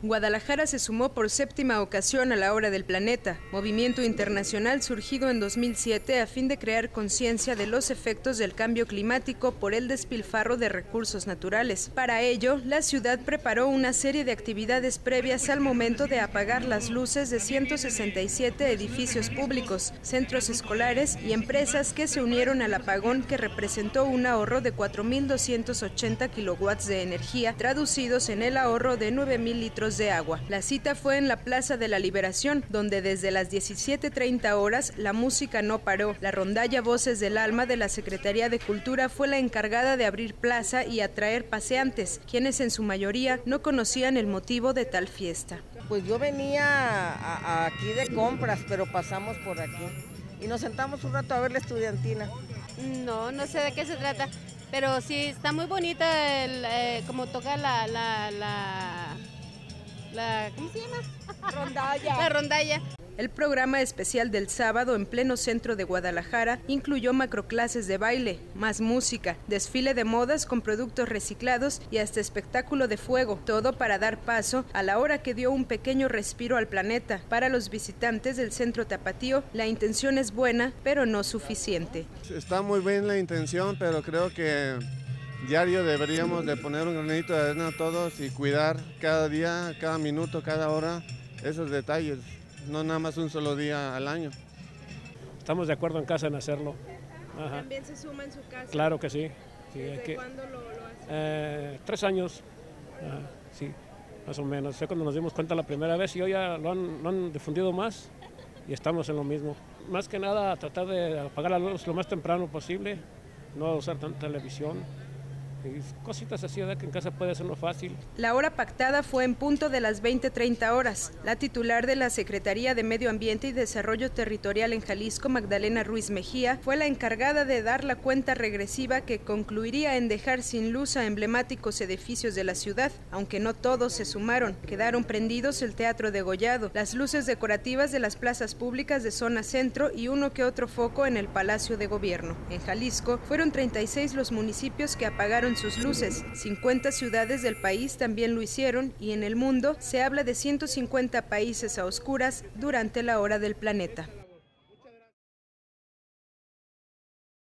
Guadalajara se sumó por séptima ocasión a la Hora del Planeta, movimiento internacional surgido en 2007 a fin de crear conciencia de los efectos del cambio climático por el despilfarro de recursos naturales. Para ello, la ciudad preparó una serie de actividades previas al momento de apagar las luces de 167 edificios públicos, centros escolares y empresas que se unieron al apagón que representó un ahorro de 4.280 kilowatts de energía, traducidos en el ahorro de 9.000 litros de agua. La cita fue en la Plaza de la Liberación, donde desde las 17.30 horas la música no paró. La rondalla Voces del Alma de la Secretaría de Cultura fue la encargada de abrir plaza y atraer paseantes, quienes en su mayoría no conocían el motivo de tal fiesta. Pues yo venía aquí de compras, pero pasamos por aquí y nos sentamos un rato a ver la estudiantina. No, no sé de qué se trata, pero sí está muy bonita el, eh, como toca la, la, la la ¿cómo se llama? Rondalla. La rondalla. El programa especial del sábado en pleno centro de Guadalajara incluyó macroclases de baile, más música, desfile de modas con productos reciclados y hasta espectáculo de fuego, todo para dar paso a la hora que dio un pequeño respiro al planeta. Para los visitantes del centro tapatío, la intención es buena, pero no suficiente. Está muy bien la intención, pero creo que diario deberíamos de poner un granito de arena a todos y cuidar cada día, cada minuto, cada hora esos detalles, no nada más un solo día al año. Estamos de acuerdo en casa en hacerlo. ¿También se suma en su casa? Claro que sí. ¿Desde cuándo lo, lo hace? Eh, tres años, sí, más o menos. Fue cuando nos dimos cuenta la primera vez y hoy ya lo han, lo han difundido más y estamos en lo mismo. Más que nada tratar de apagar la luz lo más temprano posible, no usar tanta televisión cositas así, ¿verdad? que en casa puede hacerlo fácil. La hora pactada fue en punto de las 20.30 horas. La titular de la Secretaría de Medio Ambiente y Desarrollo Territorial en Jalisco, Magdalena Ruiz Mejía, fue la encargada de dar la cuenta regresiva que concluiría en dejar sin luz a emblemáticos edificios de la ciudad, aunque no todos se sumaron. Quedaron prendidos el Teatro de Gollado, las luces decorativas de las plazas públicas de zona centro y uno que otro foco en el Palacio de Gobierno. En Jalisco fueron 36 los municipios que apagaron sus luces. 50 ciudades del país también lo hicieron y en el mundo se habla de 150 países a oscuras durante la hora del planeta.